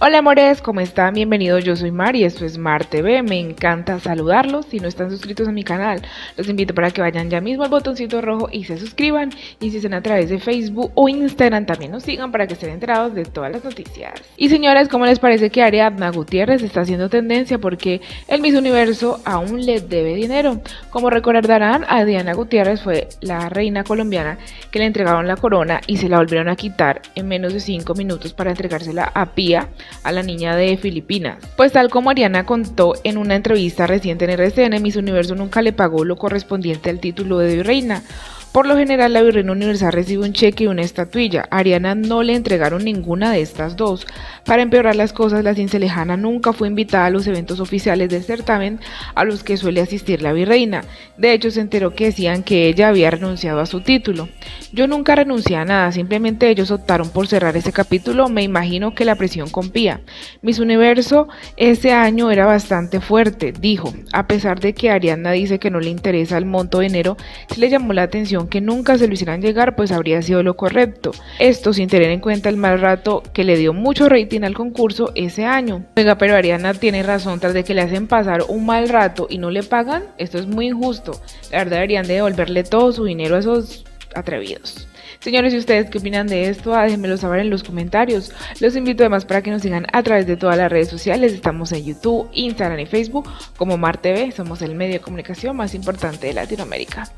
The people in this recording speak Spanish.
Hola amores, ¿cómo están? Bienvenidos, yo soy Mari y esto es Mar TV. Me encanta saludarlos. Si no están suscritos a mi canal, los invito para que vayan ya mismo al botoncito rojo y se suscriban. Y si están a través de Facebook o Instagram, también nos sigan para que estén enterados de todas las noticias. Y señores, ¿cómo les parece que Ariadna Gutiérrez está haciendo tendencia? Porque el Miss Universo aún le debe dinero. Como recordarán, a Diana Gutiérrez fue la reina colombiana que le entregaron la corona y se la volvieron a quitar en menos de 5 minutos para entregársela a Pía a la niña de Filipinas. Pues tal como Ariana contó en una entrevista reciente en RCN, Miss Universo nunca le pagó lo correspondiente al título de reina. Por lo general, la Virreina Universal recibe un cheque y una estatuilla. A Ariana no le entregaron ninguna de estas dos. Para empeorar las cosas, la cincelejana nunca fue invitada a los eventos oficiales del certamen a los que suele asistir la virreina. De hecho, se enteró que decían que ella había renunciado a su título. Yo nunca renuncié a nada, simplemente ellos optaron por cerrar ese capítulo. Me imagino que la presión compía. Miss Universo ese año era bastante fuerte, dijo. A pesar de que Ariana dice que no le interesa el monto de enero, sí le llamó la atención que nunca se lo hicieran llegar, pues habría sido lo correcto. Esto sin tener en cuenta el mal rato que le dio mucho rating al concurso ese año. Venga, pero Ariana tiene razón, tras de que le hacen pasar un mal rato y no le pagan, esto es muy injusto. La verdad deberían de devolverle todo su dinero a esos atrevidos. Señores, ¿y ustedes qué opinan de esto? Ah, déjenmelo saber en los comentarios. Los invito además para que nos sigan a través de todas las redes sociales. Estamos en YouTube, Instagram y Facebook como Mar TV. Somos el medio de comunicación más importante de Latinoamérica.